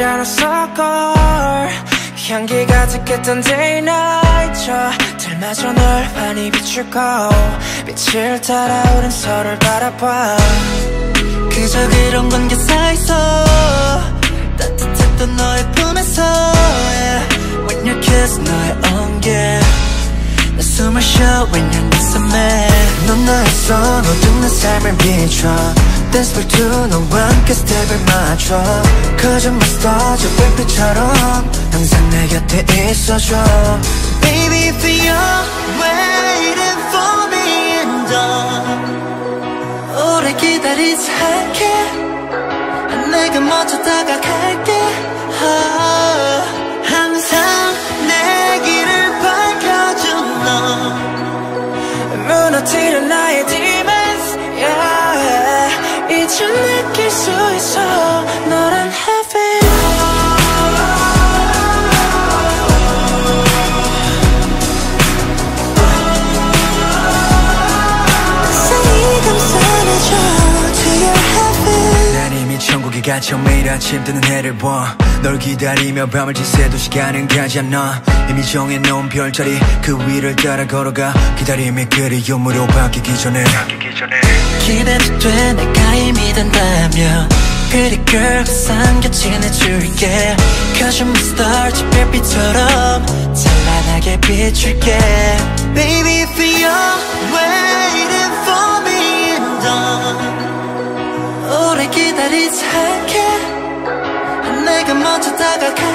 알았었걸 향기 가득했던 day night 달마저 널 환히 비추고 빛을 따라 우린 서로를 바라봐. 그저 그런 관계 쌓여서 따뜻했던 너의 품에서 yeah. When you kiss 너의 온게. 내 숨을 쉬어 when you're next to me 넌 나의 선 어둡는 삶을 비춰 Dance for two 너와 함께 스텝을 맞춰 star 저 별빛처럼 항상 내 곁에 있어줘 Baby if you're waiting for me and dawn 오래 기다리지 않게 내가 먼저 다가갈게 아, 항상 내 길을 밝혀준 너 무너뜨린 나의 demons yeah. 이제 느낄 수 있어 갇혀 매일 아침 뜨는 해를 봐 널 기다리며 밤을 지새도 시간은 가지 않아. 이미 정해놓은 별자리 그 위를 따라 걸어가. 기다림의 그리움으로 바뀌기 전에. 기대도 돼 내가 이미 된다면 Pretty girl 곁에 내줄게. Cause you're my star 저 별빛처럼 찬란하게 비출게. Baby if you're waiting 내가 먼저 다가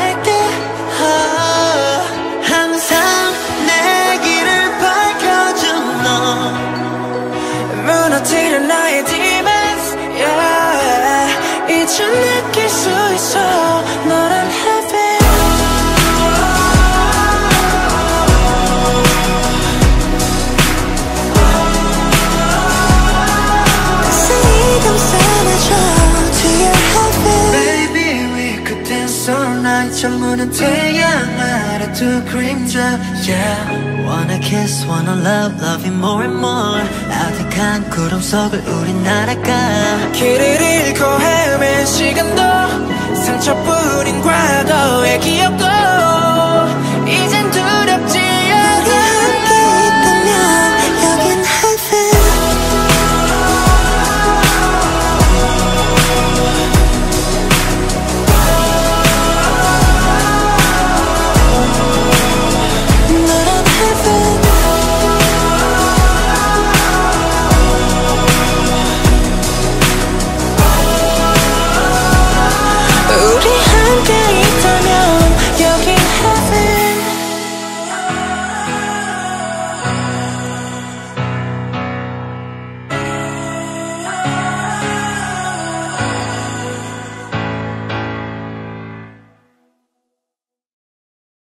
젊은 태양 아래 두 그림자 Yeah Wanna kiss, wanna love, love you more and more 아득한 구름 속을 우리 날아가